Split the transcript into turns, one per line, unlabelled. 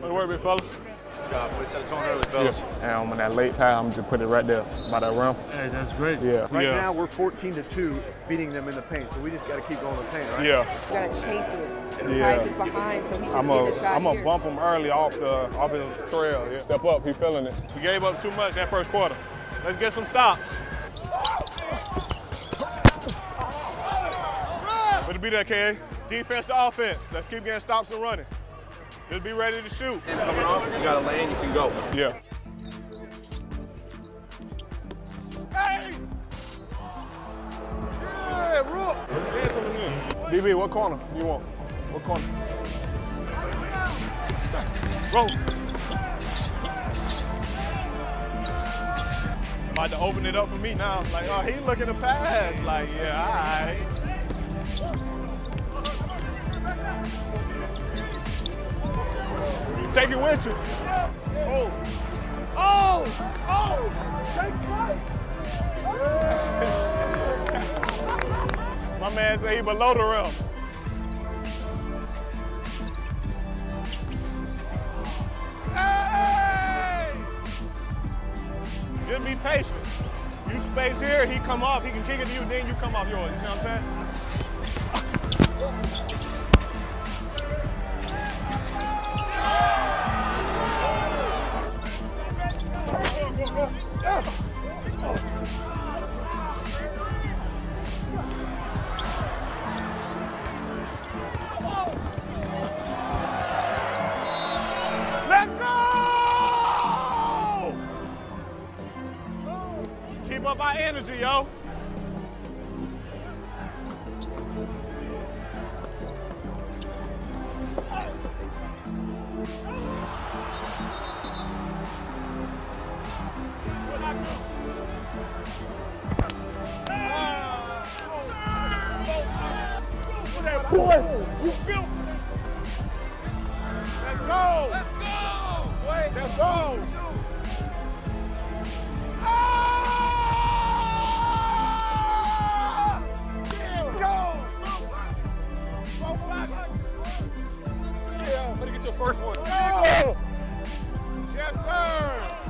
Good work, big fella.
Good job. Way to set a tone early, fellas.
And on um, that late pass, I'm just put it right there by that rim.
Hey, that's great.
Yeah.
Right
Yeah.
now, we're 14 to 2, beating them in the paint. So we just got to keep going in the paint, right?
Yeah.
You gotta chase it. And
Yeah.
Tyus is behind, so he's just
I'm
getting
a,
a shot
I'm
here.
a bump him early off the off his trail. Yeah. Step up, he feeling it.
We gave up too much that first quarter. Let's get some stops. But to be that, KA. Defense to offense. Let's keep getting stops and running. Just be ready to shoot.
And coming off, if you got a lane, you can go.
Yeah. Hey! Yeah, Rook! Dance on the knee.
DB, what corner you want? What corner?
Roll. About to open it up for me now. Like, oh, he looking to pass. Like, yeah, all right. Take it with you. Oh. Oh! Oh! Take flight! My man said he below the rim. Hey! Just be patient. You space here, he come off, he can kick it to you, then you come off yours. You see what I'm saying? Up our energy, yo. Boy, you feel your first one. Oh! Yes, sir!